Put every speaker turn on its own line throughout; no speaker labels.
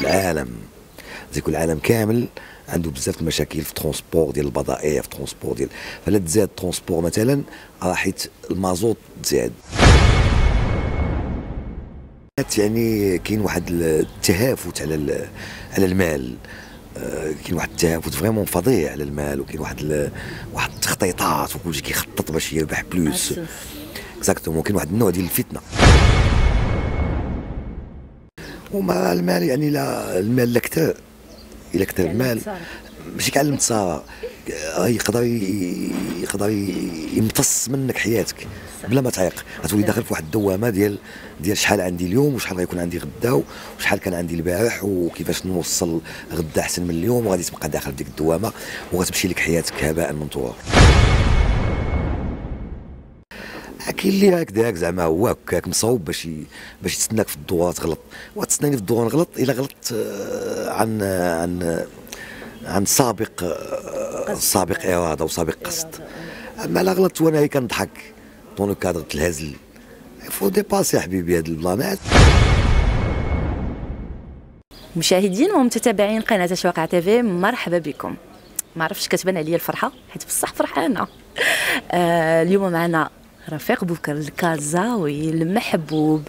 العالم. زي كل العالم كامل عنده بزاف المشاكل في ال transport ديال البضائع في ال transport ديال فلا تزاد ال transport مثلا راح المازوت تزاد. يعني كاين واحد التهافت على على المال. آه، كاين واحد التهافت vraiment فظيع على المال وكاين واحد واحد التخطيطات وكلشي كيخطط باش يربح plus. exactement كاين واحد النوع ديال الفتنة. وما المال يعني لا المال لا كثر إلا كثر المال. ماشي كعلم تصارى يقدر يقدر يمتص منك حياتك بلا ما تعيق. غتولي داخل في واحد الدوامة ديال ديال شحال عندي اليوم وشحال غيكون عندي غدا وشحال كان عندي البارح وكيفاش نوصل غدا أحسن من اليوم. وغادي تبقى داخل في ديك الدوامة وغتمشي لك حياتك هباء منثورا كاين اللي هكذاك زعما هو هكاك مصوب باش باش يتسناك في الدوار تغلط. وتسناني في الدوار نغلط إلا غلطت آه، عن عن عن سابق آه، سابق إرادة وسابق قصد. أما لا غلطت وأنا غي كنضحك dans le cadre الهزل vous dépassez حبيبي هاد ال plans ات.
مشاهدين ومتتبعين قناة اشواق تيفي مرحبا بكم. ما عرفتش كتبان عليا الفرحة حيت بصح فرحانة. آه اليوم معنا رفيق بوبكر الكازاوي المحبوب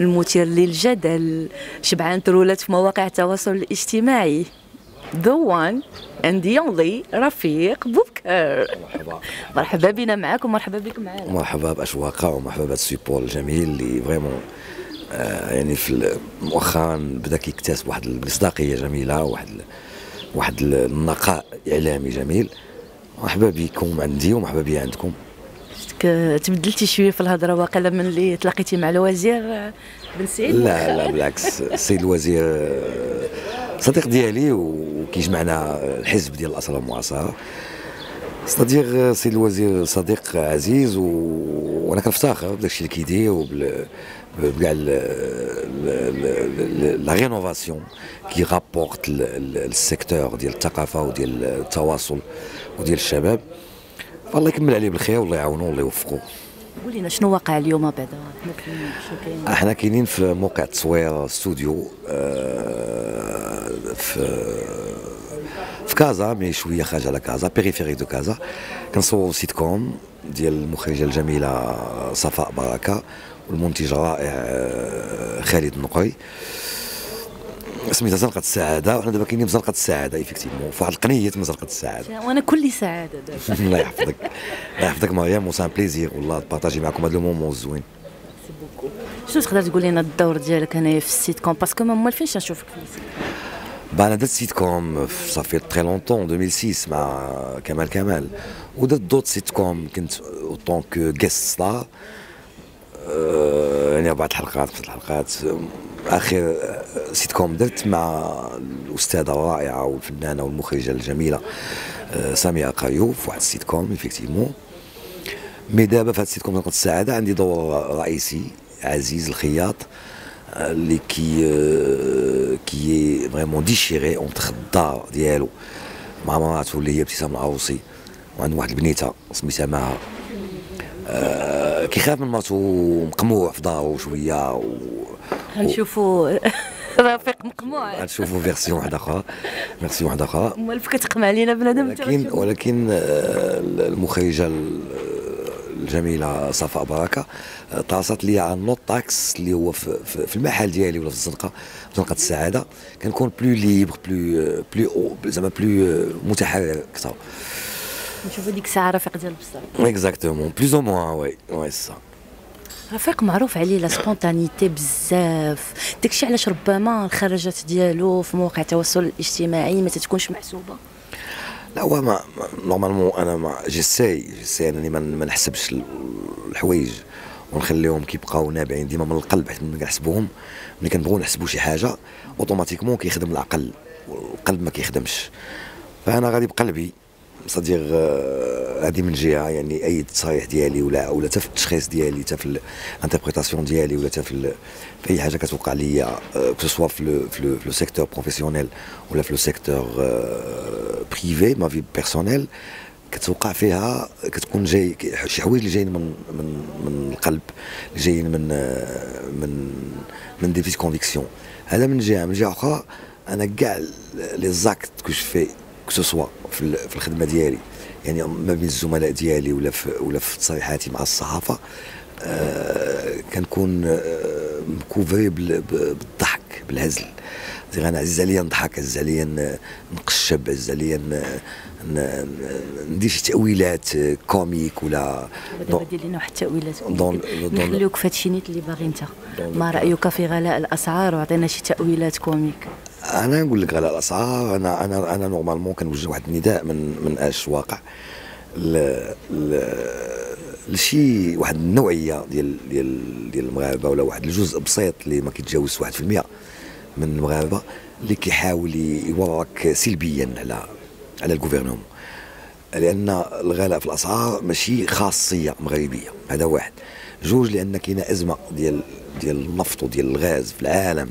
المثير للجدل. شبعان trolls ات في مواقع التواصل الاجتماعي. The one and the only رفيق بوبكر. مرحبا. مرحبا بنا معاكم مرحبا بكم معنا.
مرحبا بأشواقة ومرحبا بهذا ال support الجميل اللي vraiment آه يعني في مؤخرا بدأ كيكتسب واحد المصداقيه جميلة واحد واحد النقاء إعلامي جميل. مرحبا بكم عندي ومرحبا بي عندكم.
تبدلتي شوية في الهضرة واقيلا من اللي تلاقيتي مع الوزير بن سعيد؟
لا لا بالعكس. السيد الوزير آه، صديق ديالي وكيجمعنا الحزب ديال الاصاله المعاصره صديق السيد الوزير صديق عزيز و... وأنا كنفتخر بداكشي اللي كيدير وبال بكاع la rénovation qui rapporte ال secteur ديال الثقافة وديال التواصل وديال الشباب. الله يكمل عليه بالخير والله يعاونو والله يوفقو
قول لنا شنو واقع اليوم بعدا
إحنا كاينين في موقع تصوير استوديو آه، في في كازا mais شوية خارج على كازا périphérie de كازا. كنصوروا سيت كوم ديال المخرجة الجميلة صفاء بركة والمنتج الرائع آه، خالد النقري سميتها زنقه السعادة وحنا دابا كاينين في زنقه السعادة effectivement في واحد القنية من زنقه السعادة.
وأنا كل سعادة
دابا. الله يحفظك. الله يحفظك مريم و c'est un plaisir والله partager معكم هذا ال moment الزوين.
شنو تقدر تقول لنا الدور ديالك هنايا في ال sitcom parce que ما موالفين نشوفك في السيت
با أنا درت sitcom ça fait très longtemps 2006 مع كمال كمال ودرت d'autres sitcoms كنت en tant que guest star يعني أربع حلقات خمس حلقات آخر سيت كوم درت مع الأستاذة الرائعة والفنانة والمخرجة الجميلة آه، ساميه قايوف واحد ال sitcom effectivement mais دابا في هذا السيت كوم السعادة عندي دور رئيسي عزيز الخياط اللي qui qui vraiment déchiré entre الدار ديالو مع مراته اللي هي ابتسام العروسي وعنده واحد البنيتة سميتها مها آه كيخاف من مرتو مقموع في دارو شوية و...
غنشوفوا رفيق مقموع.
غنشوفوا version واحدة أخرى version واحدة أخرى
موالف كتقمع علينا بنادم
ولكن ولكن آه، المخرجة الجميلة صفاء بركة آه، طاست لي عن نوت تاكس اللي هو في, في المحل ديالي ولا في الزنقة زنقة السعادة. كنكون plus libre plus plus زعما plus متحرر أكثر.
نشوفوا ديك الساعة رفيق ديال
البصر exactement plus ou moins oui oui ça
رفيق معروف عليه la spontanéité بزاف. داكشي علاش ربما الخرجات ديالو في مواقع التواصل الاجتماعي ما تتكونش محسوبة؟
لا هو ما normalement أنا ما j'essaie j'essaie أنني ما نحسبش الحوايج ونخليهم كيبقاو نابعين ديما من القلب حيت ملي كنحسبوهم. ملي كنبغيو نحسبوا شي حاجة automatiquement كيخدم العقل والقلب ما كيخدمش. فأنا غادي بقلبي صديق آه، هذه من جهه يعني أي تصريح ديالي ولا ولا حتى في التشخيص ديالي حتى في ال interprétation ديالي ولا حتى في في أي حاجة كتوقع ليا que ce soit في le في le secteur professionnel ولا في le secteur privé ma vie personnelle كتوقع فيها كتكون جاي شي حوايج اللي جايين من من من القلب اللي جايين من آه، من من دي بيت كونفيكسيون هذا من جهة. من جهة أخرى أنا كاع لي زاكت كو في كو سوا في الخدمة ديالي. يعني ما بين الزملاء ديالي ولا في ولا في تصريحاتي مع الصحافة آه كنكون آه مكوفري بالضحك بالهزل. زي أنا عزيز عليا نضحك عزيز عليا نقشب عزيز عليا ندير شي تأويلات comiques ولا
دابا دير لنا واحد التأويلات. نخليوك في هادشي نيت اللي باغي أنت. ما رأيك في غلاء الأسعار؟ وعطينا شي تأويلات comiques.
أنا نقول لك غلاء الأسعار أنا أنا أنا normalement كنوجه واحد النداء من من أش واقع. لشي واحد النوعية ديال ديال ديال المغاربة ولا واحد الجزء بسيط اللي ما كيتجاوز 1% من المغاربة اللي كيحاول يورك سلبيا على على ال gouvernement لأن الغلاء في الأسعار ماشي خاصية مغربية هذا واحد. جوج لأن كاينة أزمة ديال ديال النفط وديال الغاز في العالم.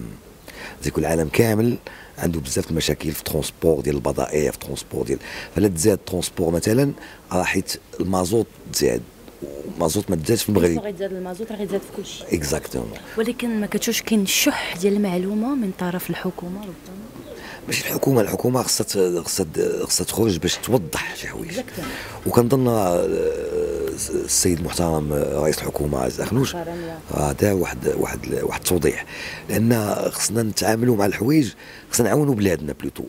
زي العالم كامل عنده بزاف المشاكل في ال transport ديال البضائع في ال transport ديال فلا تزاد ال transport مثلا راح المازوت تزاد المازوت ما تزادش في المغرب.
غيتزاد المازوت راه غيتزاد في كل شيء.
exactement
ولكن ما كتشوفش كاين شح ديال المعلومة من طرف الحكومة؟ ربما
ماشي الحكومة الحكومة خصها خصها خصها تخرج باش توضح شي حوايج. وكنظن السيد المحترم رئيس الحكومة عز أخنوش. هذا واحد واحد واحد التوضيح لأن خصنا نتعاملوا مع الحوايج خصنا نعاونوا بلادنا بلوتو.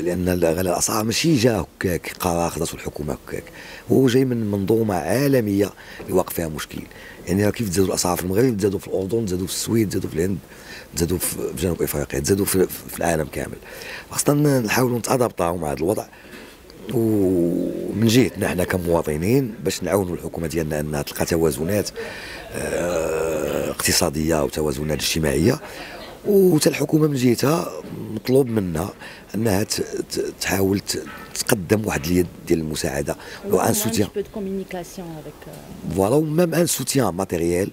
لأن غلاء الأسعار ماشي جا هكاك قرار خذته الحكومة هكاك. هو جاي من منظومة عالمية اللي واقع فيها مشكل. يعني كيف تزادوا الأسعار في المغرب؟ تزادوا في الأردن تزادوا في السويد تزادوا في الهند تزادوا في جنوب إفريقيا تزادوا في, في العالم كامل. خاصنا نحاولوا نتادابطاو مع هذا الوضع. ومن جهتنا إحنا كمواطنين باش نعاونوا الحكومة ديالنا انها تلقى توازنات آه اقتصادية وتوازنات اجتماعية. وتا الحكومة من جهتها مطلوب منها أنها تحاول تقدم واحد اليد ديال المساعدة.
و un soutien.
voilà même un soutien matériel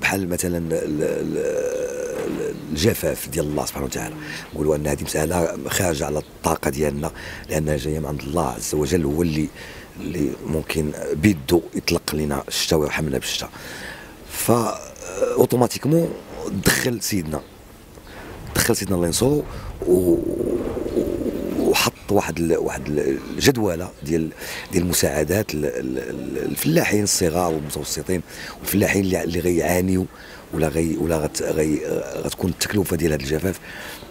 بحال مثلا الجفاف ديال الله سبحانه وتعالى. نقولوا أن هذه مسألة خارجة على الطاقة ديالنا لأنها جاية من عند الله عز وجل هو اللي اللي ممكن بيدو يطلق لنا الشتاء ويرحمنا بالشتاء. ف automatiquement دخل سيدنا. دخل سيدنا الله ينصرو وحط واحد ال واحد الجدولة ديال ديال المساعدات الفلاحين الصغار والمتوسطين والفلاحين اللي, غيعانيوا ولا غي ولا غت غي غتكون التكلفة ديال هذا الجفاف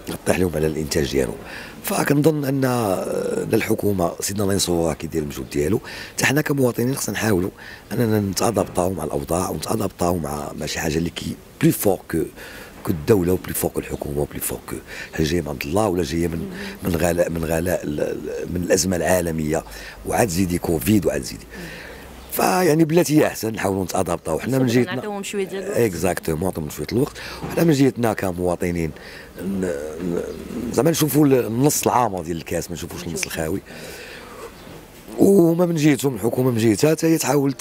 غطيح لهم على الإنتاج ديالهم. فكنظن أن الحكومة سيدنا الله ينصرها كيدير المجهود ديالو. حتى حنا كمواطنين خصنا نحاولوا أننا نتادابطاو مع الأوضاع ونتادابطاو مع شي حاجة اللي كي plus fort que الدولة و plus fort que الحكومة و plus fort que هل جاية من عند الله ولا جاية من من غلاء من غلاء من الأزمة العالمية. وعاد زيدي كوفيد وعاد زيدي. فيعني بلاتي أحسن نحاولوا نتأدابطاو. حنا من جهتنا
نعطيوهم شوية ديال الوقت.
exactement نعطيهم شوية الوقت. وحنا من جهتنا كمواطنين زعما نشوفوا النص العامر ديال الكاس ما نشوفوش النص الخاوي. وما من جهتهم الحكومة من جهتها هي تحاول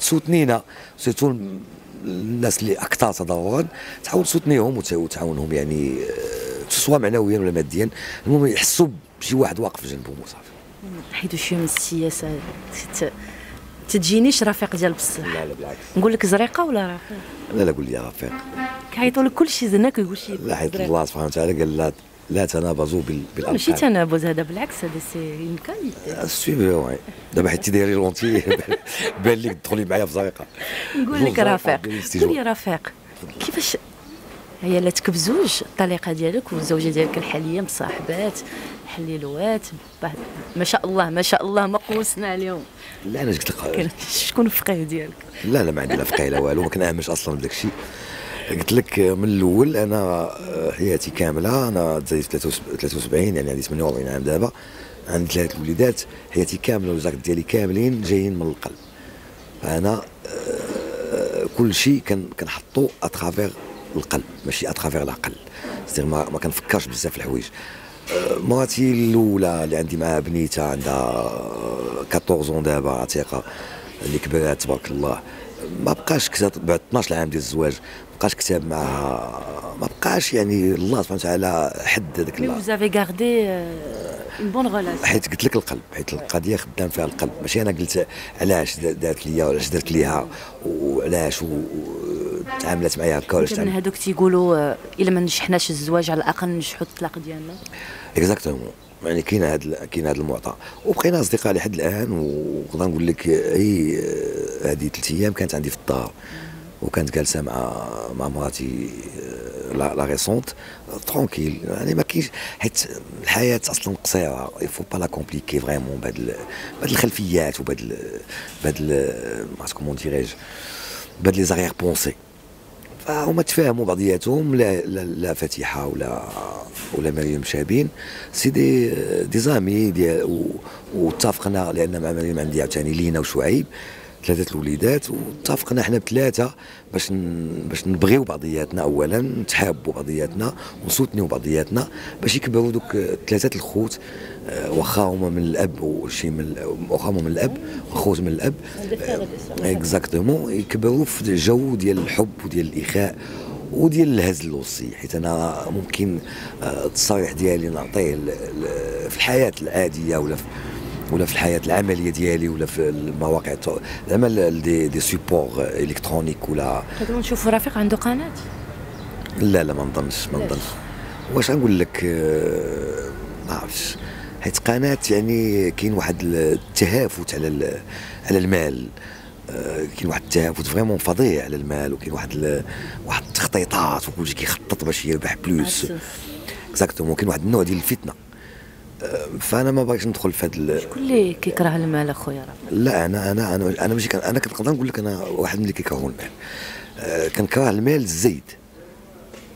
تسوتنينا. سيرتو الناس اللي أكثر تضررا تحاول تسوتنيهم وتعاونهم يعني آه، سواء معنويا ولا ماديا المهم يحسوا بشي واحد واقف جنبهم وصافي
حيدوا شوية من السياسة تجينيش رفيق ديال بصح.
لا لا بالعكس.
نقول لك زريقة ولا رفيق؟
لا لا قول لي رفيق.
كيعيطوا لك كلشي زناك ويقول شي
لا حيت الله سبحانه وتعالى قال لا لا تنابزوا بالألقاب.
ماشي تنابز هذا بالعكس هذا c'est une qualité
Si oui. دابا حيت دايري لونتي بان لك تدخلي معايا في زريقه
نقول لك رفيق قول لي رفيق كيفاش هي لا تكبزوج الطليقة ديالك والزوجة ديالك الحالية مصاحبات حليلوات ما شاء الله ما شاء الله ما قوسنا عليهم
لا أنا قلت لك
شكون الفقيه ديالك؟
لا لا ما عندي لا فقيه لا والو ما كنأمنش أصلا بداك الشيء. قلت لك من الأول أنا حياتي كاملة. أنا تزايد 73 يعني عندي 48 عام دابا. عندي ثلاث وليدات حياتي كاملة و les actes ديالي كاملين جايين من القلب. فانا آه، كل شيء كنحطو à travers القلب ماشي à travers العقل ما, ما كنفكرش بزاف الحوايج. آه، مراتي الأولى اللي عندي معاها بنيتها عندها 14 دابا عتيقة اللي كبرات تبارك الله. ما بقاش كتاب بعد 12 عام ديال الزواج. بقاش كتاب معها ما بقاش يعني الله سبحانه وتعالى حد هذاك
mais vous avez gardé une bonne relation
حيت قلت لك القلب حيت القضية خدام فيها القلب. ماشي أنا قلت علاش دارت ليا وعلاش درت ليها وعلاش تعاملات معايا هكا ولا
من هذوك تيقولوا آه، إلا ما نجحناش الزواج على الأقل نجحوا الطلاق ديالنا.
Exactement يعني كاين هذا كاين هذا المعطى. وبقينا أصدقاء لحد الآن ونقدر نقول لك هي هذه ثلاث أيام كانت عندي في الدار. وكانت جالسة مع مع مراتي la récente tranquille يعني ما كاينش حيت الحياة أصلا قصيرة. il faut pas la compliquer vraiment بهاد بهاد الخلفيات وبهاد بهاد comment dirais-je بهاد les arrière-pensées فهما تفاهموا بعضياتهم لا لا, لا فاتحه ولا ولا مريم شابين. c'est des des amis ديال واتفقنا لأن مع مريم عندي عاوتاني لينا وشعيب. ثلاثة الوليدات واتفقنا إحنا بثلاثة باش باش نبغيو بعضياتنا اولا نتحابوا بعضياتنا ونسوتنيو بعضياتنا باش يكبروا دوك ثلاثة الخوت. آه، واخا هما من الأب وشي من واخا هما من الأب وخوت من الأب. Exactement يكبروا في جو ديال الحب وديال الإخاء وديال الهزل والصي حيت أنا ممكن آه، التصريح ديالي نعطيه في الحياة العادية ولا في ولا في الحياة العملية ديالي ولا في المواقع العمل des des supports électroniques ولا
نقدروا نشوفوا رفيق عنده قناة؟
لا لا ما نظنش ما نظنش. واش نقول لك آه، ما عرفتش. حيت قناة يعني كاين واحد التهافت على على المال. آه، كاين واحد التهافت vraiment فظيع على المال وكاين واحد واحد التخطيطات وكلشي كيخطط باش يربح plus Exactement كاين واحد النوع ديال الفتنة. فأنا ما بغيتش ندخل في هذا
شكون اللي كيكره المال أخويا؟
لا أنا أنا أنا أنا ماشي أنا كنقدر نقول لك أنا واحد من اللي كيكرهوا المال. أه كنكره المال الزايد.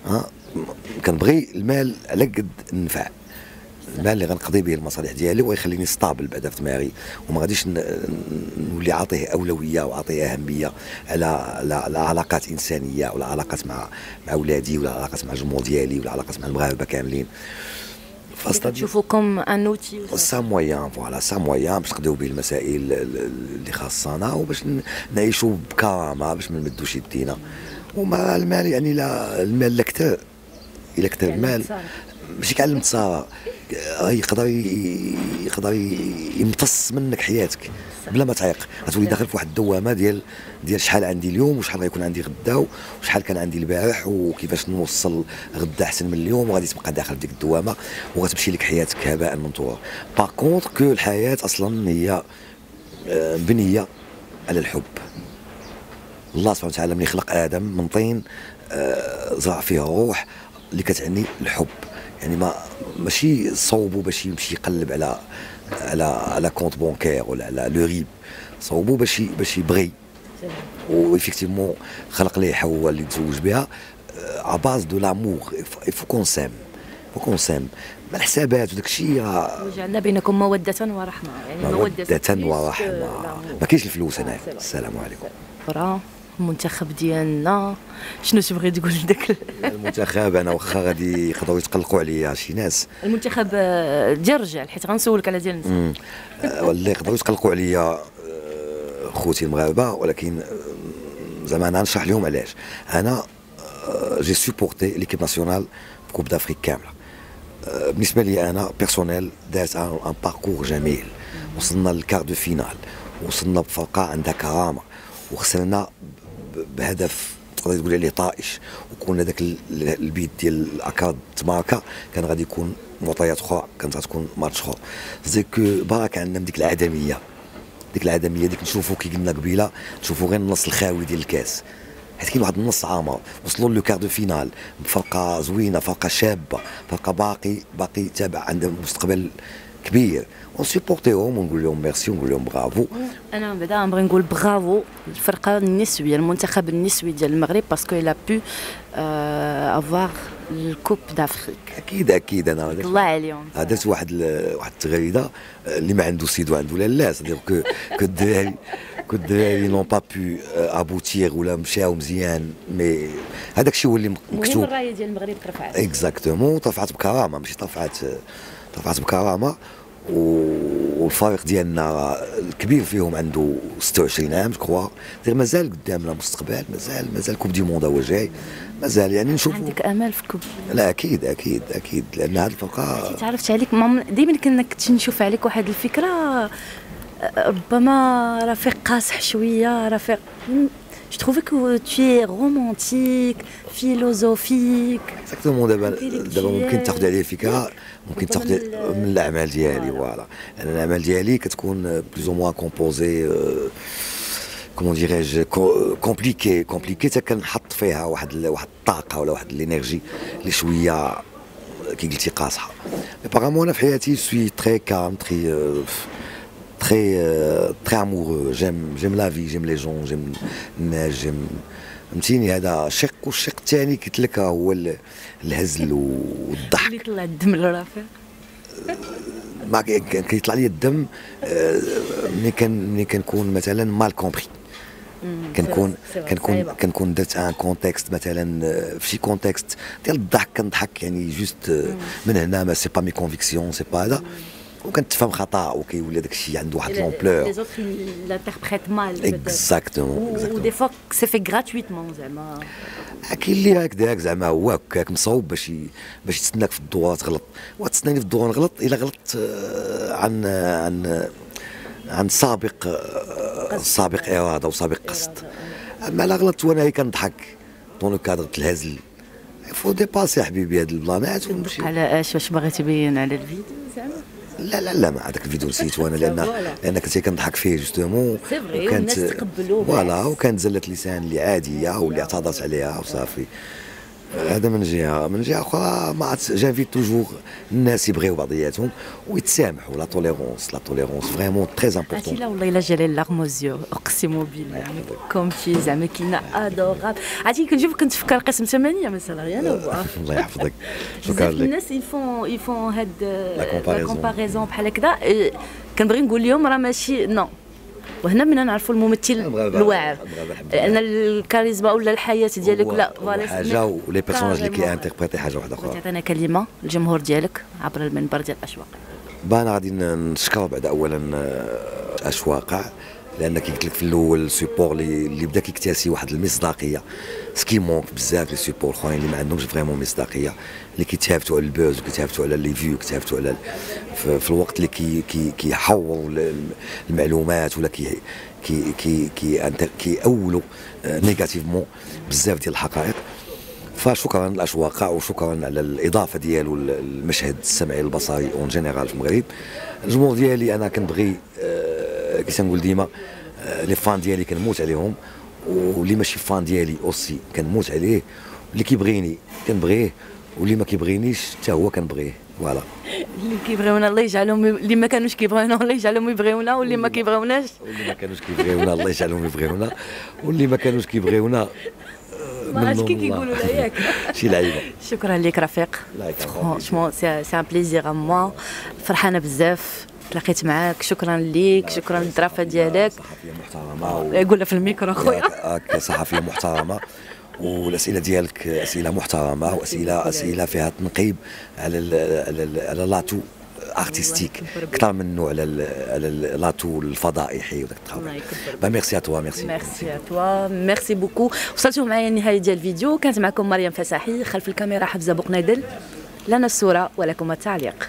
ها؟ كنبغي المال على قد النفع. المال اللي غنقضي به المصالح ديالي ويخليني stable بعدا في دماغي وما غاديش نولي عاطيه أولوية وعاطيه أهمية على على علاقات إنسانية ولا علاقات مع مع ولادي ولا علاقات مع الجمهور ديالي ولا علاقات مع المغاربة كاملين.
تشوفوكم un outil
c'est un moyen voilà c'est un moyen باش نقضيو به المسائل اللي خاصنا وباش نعيشوا بكرامه باش ما نمدوش يدينا وما المال يعني لا المال لا كثر الا كثر المال ماشي كاع المتصارى يقدر يقدر يمتص منك حياتك بلا ما تعيق. غتولي داخل في واحد الدوامة ديال ديال شحال عندي اليوم وشحال غيكون عندي غدا وشحال كان عندي البارح وكيفاش نوصل غدا أحسن من اليوم. وغادي تبقى داخل ديك الدوامة وغتمشي لك حياتك هباء منثورا باغ كونتر كو الحياة أصلا هي آه، مبنيه على الحب. الله سبحانه وتعالى من يخلق آدم من طين آه، زرع فيه روح اللي كتعني الحب. يعني ما ماشي صوبوا باش يمشي يقلب على على على compte bancaire ولا على le RIB صوبوا باش باش يبغي و effectivement خلق ليه حواء اللي تزوج بها à base de l'amour il faut qu'on s'aime faut qu'on s'aime الحسابات وداك الشيء
وجعلنا بينكم مودة ورحمة
يعني مودة ورحمة ما كاينش الفلوس هنا السلام عليكم
المنتخب ديالنا. شنو تبغي تقول لذاك
المنتخب أنا واخا غادي يقدروا يتقلقوا عليا شي ناس؟
المنتخب آه، ديال الرجال حيت غنسولك على ديال النساء.
آه، ولا يقدروا يتقلقوا عليا آه، خوتي المغاربة ولكن زعما أنا نشرح لهم علاش. أنا j'ai supporté l'équipe nationale coupe d'Afrique كاملة. بالنسبة لي أنا personnel داز un parcours جميل. وصلنا لل quart de finale وصلنا بفرقة عندها كرامة. وخسرنا بهدف تقدر تقول عليه طائش وكنا ذاك البيت ديال الأكاد تماركا كان غادي يكون معطيات أخرى كانت غتكون ماتش اخر زيك برك عندنا ديك العدمية. ديك العدمية ديك نشوفوا كي قلنا قبيلة نشوفوا غير النص الخاوي ديال الكاس. حيت كاين واحد النص عامر وصلوا le quart de finale. بفرقه زوينة فرقة شابة فرقة باقي باقي تابع عندها مستقبل كبير. ونسيبورتيهم ونقول لهم ميرسي ونقول لهم برافو
أنا بعدا نبغي نقول برافو الفرقه النسويه المنتخب النسوي ديال المغرب parce qu'elle a pu avoir la
Coupe d'Afrique أكيد أكيد أنا
الله عليهم
درت واحد واحد التغريدة اللي ما عنده سيد وعنده لا. لا c'est-à-dire que que الدراري que الدراري n'ont pas pu aboutir ولا مشاو مزيان mais هذاك الشيء هو اللي مكتوب.
الرايه ديال المغرب ترفعت
exactement ترفعت بكرامة ماشي ترفعت ترفعت بكرامة. والفريق ديالنا الكبير فيهم عنده 26 عام كخوا مازال قدامنا مستقبل مازال مازال Coupe du monde هو جاي. مازال يعني نشوف
عندك امل في coupe
لا أكيد أكيد أكيد. لأن هذه الفرقه
تعرفت عليك. ديما كنا كنت نشوف عليك واحد الفكرة. ربما رفيق قاصح شوية رفيق tu trouvais que tu es romantique philosophique?
exactement دابا دابا ممكن تاخذ عليه فكره ممكن تاخذ من الاعمال ديالي voilà لأن الاعمال ديالي كتكون plus ou moins composés comment dirais-je compliqués compliqués حتى كنحط فيها واحد واحد الطاقه ولا واحد ال énergie اللي شوية كي قلتي قاصحه apparemment أنا في حياتي suis très calme très très très amoureux. J'aime j'aime la vie j'aime les gens j'aime الناس j'aime فهمتيني هذا شق والشق الثاني قلت لك هو الهزل والضحك.
اللي طلع الدم للرافع
ما كيطلع لي الدم ملي كان ملي كنكون مثلا mal compris كنكون كنكون كنكون درت un contexte مثلا في شي contexte ديال الضحك كنضحك يعني juste من هنا mais c'est pas mes convictions c'est pas هذا. وكنتفهم خطا وكيولي داك الشيء عنده واحد l'ampleur
les autres l'interprètent mal
exactement
et des fois c'est fait gratuitement زعما
كاين اللي هكذاك زعما هو هكاك مصوب باش باش يتسناك في الدوار تغلط وتسناني في الدوار نغلط الا غلطت عن عن عن سابق سابق اراده وسابق قصد اما لا غلطت وأنا كنضحك dans cadre الهزل faut dépasser حبيبي هاد البلانات
ونمشي على اش واش باغي تبين على الفيديو زعما
لا لا لا ما هذاك الفيديو نسيتو أنا لأن لأن كنت كنضحك فيه justement.
وكانت
voilà وكانت زله لسان اللي عادية واللي اعتذرت عليها وصافي. هذا من جهة من جهة أخرى moi j'invite toujours الناس يبغيو بعضياتهم ويتسامحوا la tolérance la tolérance vraiment très important
لا والله إلا j'ai les larmes aux yeux أقسم بالله يعني كومتي زعما كاينة ادوغاب عرفتي كنشوف كنتفكر قسم ثمانية مثلا يا هو
الله يحفظك. شكرا لك.
الناس ils font ils font هاد la comparaison بحال هكذا. كنبغي نقول لهم راه ماشي non وهنا من نعرفوا الممثل الواعر. لأن الكاريزما ولا الحياة ديالك لا
voilà حاجة و le personnage اللي كي interpréter حاجة واحدة أخرى.
تعطينا كلمة الجمهور ديالك عبر المنبر ديال الأشواق.
أنا غادي نشكر بعد أولا أشواق. لأن كي قلت لك في الأول ال support اللي, اللي بدأ كيكتاسي واحد المصداقية. ce qui manque بزاف les supports الاخرين اللي ما عندهمش vraiment مصداقية. اللي كيتهافتوا على ال buzz وكيتهافتوا على les vues كيتهافتوا على في, الوقت اللي كي كي كيحوروا المعلومات ولا كي كي كي كي كيأولوا négativement بزاف ديال الحقائق. فشكرا للاشواق وشكرا على الإضافة ديالو المشهد السمعي البصري en général في المغرب. الجمهور ديالي أنا كنبغي كي تنقول ديما les fans ديالي كنموت عليهم واللي ماشي fan ديالي aussi كنموت عليه اللي كيبغيني كنبغيه واللي ما كيبغينيش حتى هو كنبغيه voilà.
اللي كيبغيونا الله يجعلهم اللي ما كانوش كيبغيونا الله يجعلهم يبغيونا واللي ما كيبغيوناش.
واللي ما كانوش كيبغيونا الله يجعلهم يبغيونا واللي ما كانوش كيبغيونا
ما عرفتش كي كيقولوا لا ياك
شي لعيبة.
شكرا لك رفيق. franchement c'est un plaisir à moi فرحانة بزاف. تلاقيت معاك شكرا ليك شكرا للظرافه ديالك.
صحفية محترمة
قولها في الميكرو خويا
هاك صحفيه محترمة. والأسئلة ديالك أسئلة محترمة واسئله أسئلة فيها تنقيب على ال على l'atout artistique أكثر منه على على l'atout الفضائحي وداك التخوف bah merci à toi merci
merci à toi merci beaucoup وصلتوا معايا النهايه ديال الفيديو. كانت معكم مريم فساحي خلف الكاميرا حفزة بوقنادل لنا الصورة ولكم التعليق.